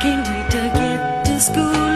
can't wait to get to school?